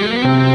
Música